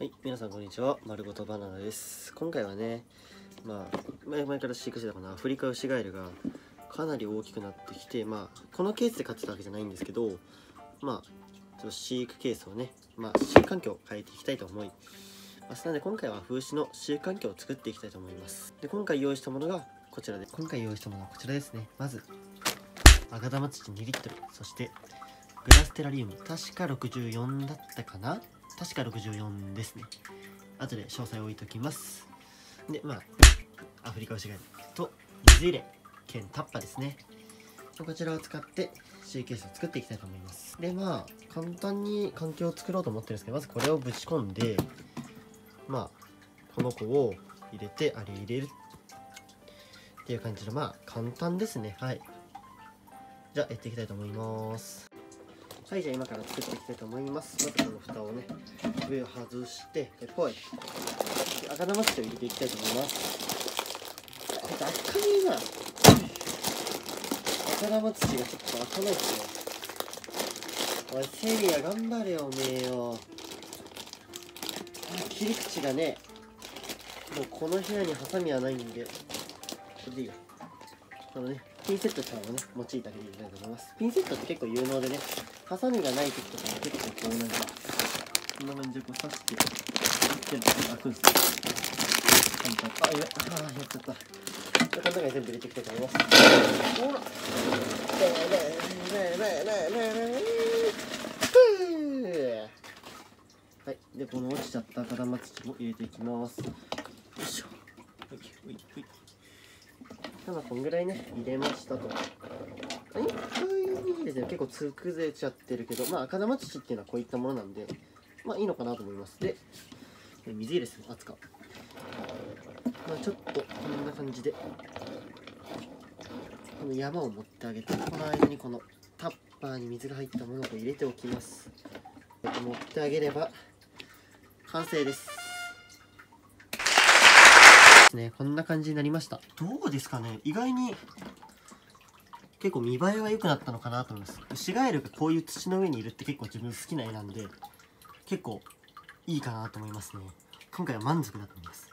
はい、皆さんこんにちは。丸ごとバナナです。今回はね、まあ、前々から飼育してたかな、アフリカウシガエルがかなり大きくなってきて、まあ、このケースで飼ってたわけじゃないんですけど、まあ、ちょっと飼育ケースをね、まあ、飼育環境を変えていきたいと思います。なので、今回は風刺の飼育環境を作っていきたいと思います。で、今回用意したものがこちらで、今回用意したものはこちらですね。まず、赤玉土2リットル、そして、グラステラリウム、確か64だったかな確か64ですね。後で詳細を置いときます。で、まあ、アフリカウシガエルと水入れ兼タッパですね。こちらを使って飼育ケースを作っていきたいと思います。で、まあ、簡単に環境を作ろうと思ってるんですけど、まずこれをぶち込んで、まあ、この子を入れて、あれ入れるっていう感じの、まあ、簡単ですね。はい。じゃあ、やっていきたいと思います。はい、じゃあ今から作っていきたいと思います。まずこの蓋をね、上を外して、でぽい。赤玉土を入れていきたいと思います。これ開かねえな。赤玉土がちょっと開かないっすよ。おい、セリア頑張れよ、おめえよ。切り口がね、もうこの部屋にハサミはないんで、これでいいよ。このね、ピンセットちゃんをね、用いてあげていきたいと思います。ピンセットって結構有能でね、ハサミがない時とかも結構こうなんか、こんな感じでこう刺して、切って開くんですよ。簡単。あ、や、あ、やっちゃった。この中に全部入れていきた。いと思います。ほらはい。で、この落ちちゃった。赤玉土も入れていきます。よいしょ。ほいほいほい。た。だこんぐらいね入れました。とはいいいですね結構つくぜちゃってるけどまあ赤玉土っていうのはこういったものなんでまあいいのかなと思います。で水入れですね熱か。まあちょっとこんな感じでこの山を持ってあげてこの間にこのタッパーに水が入ったものを入れておきます。持ってあげれば完成ですね。こんな感じになりました。どうですかね。意外に結構見栄えは良くなったのかなと思います。ウシガエルがこういう土の上にいるって結構自分好きな絵なんで結構いいかなと思いますね。今回は満足だと思います。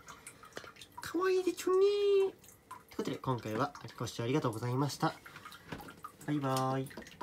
かわいいでちょねー。ということで今回はご視聴ありがとうございました。バイバーイ。